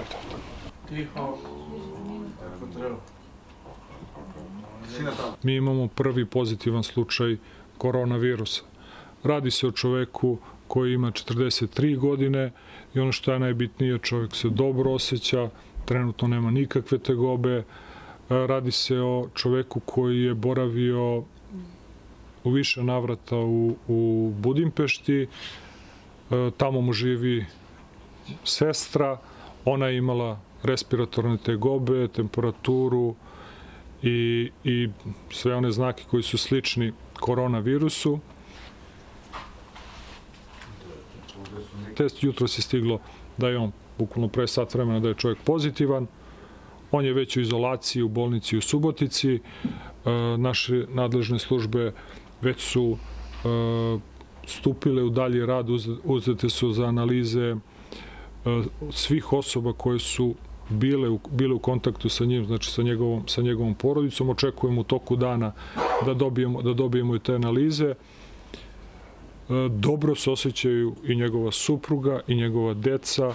to. Tiho, kako treba. Mi imamo prvi pozitivan slučaj koronavirusa. Radi se o čoveku koji ima 43 godine i ono što je najbitnije, čovek se dobro osjeća, trenutno nema nikakve tegobe. Radi se o čoveku koji je boravio u više navrata u, u Budimpešti, tamo mu živi sestra, ona je imala respiratorne tegobe, temperaturu i, i sve one znake koji su slični koronavirusu. Test jutro se stiglo da je on bukvalno pre sat vremena da je čovjek pozitivan. On je već u izolaciji u bolnici u Subotici. E, naše nadležne službe već su e, stupile u dalji rad, uzete su za analize svih osoba koje su bile u, bile u kontaktu sa njim, znači sa njegovom, sa njegovom porodicom. Očekujemo u toku dana da dobijemo, da dobijemo i te analize. Dobro se osjećaju i njegova supruga i njegova deca,